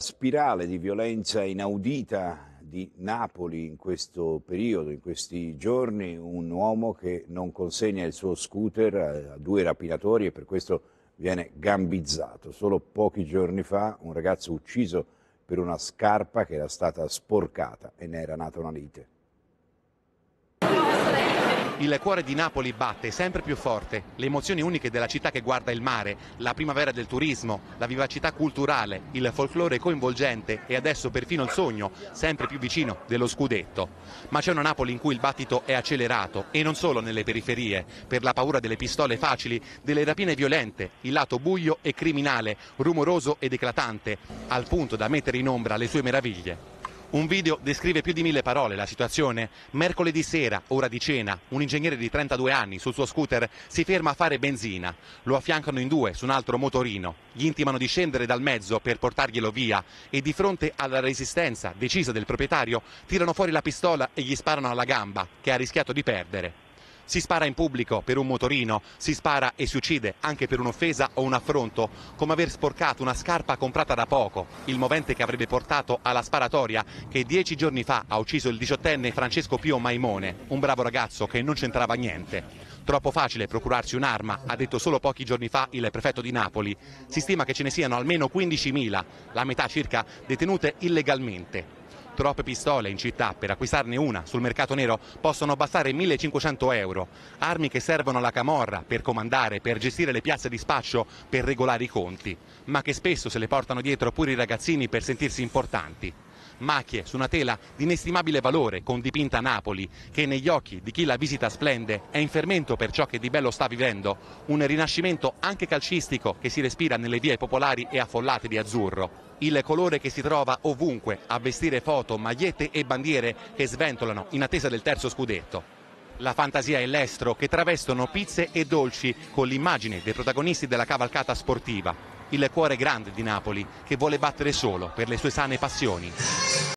Spirale di violenza inaudita di Napoli in questo periodo, in questi giorni, un uomo che non consegna il suo scooter a due rapinatori e per questo viene gambizzato. Solo pochi giorni fa un ragazzo ucciso per una scarpa che era stata sporcata e ne era nata una lite. Il cuore di Napoli batte sempre più forte, le emozioni uniche della città che guarda il mare, la primavera del turismo, la vivacità culturale, il folklore coinvolgente e adesso perfino il sogno, sempre più vicino, dello scudetto. Ma c'è una Napoli in cui il battito è accelerato e non solo nelle periferie, per la paura delle pistole facili, delle rapine violente, il lato buio e criminale, rumoroso ed eclatante, al punto da mettere in ombra le sue meraviglie. Un video descrive più di mille parole la situazione. Mercoledì sera, ora di cena, un ingegnere di 32 anni sul suo scooter si ferma a fare benzina. Lo affiancano in due su un altro motorino. Gli intimano di scendere dal mezzo per portarglielo via e di fronte alla resistenza decisa del proprietario tirano fuori la pistola e gli sparano alla gamba che ha rischiato di perdere. Si spara in pubblico per un motorino, si spara e si uccide anche per un'offesa o un affronto, come aver sporcato una scarpa comprata da poco, il movente che avrebbe portato alla sparatoria che dieci giorni fa ha ucciso il diciottenne Francesco Pio Maimone, un bravo ragazzo che non c'entrava niente. Troppo facile procurarsi un'arma, ha detto solo pochi giorni fa il prefetto di Napoli. Si stima che ce ne siano almeno 15.000, la metà circa detenute illegalmente. Troppe pistole in città per acquistarne una sul mercato nero possono bastare 1500 euro. Armi che servono alla camorra per comandare, per gestire le piazze di spaccio, per regolare i conti, ma che spesso se le portano dietro pure i ragazzini per sentirsi importanti macchie su una tela di inestimabile valore con dipinta Napoli, che negli occhi di chi la visita splende è in fermento per ciò che di bello sta vivendo, un rinascimento anche calcistico che si respira nelle vie popolari e affollate di azzurro. Il colore che si trova ovunque a vestire foto, magliette e bandiere che sventolano in attesa del terzo scudetto. La fantasia e l'estro che travestono pizze e dolci con l'immagine dei protagonisti della cavalcata sportiva il cuore grande di Napoli che vuole battere solo per le sue sane passioni.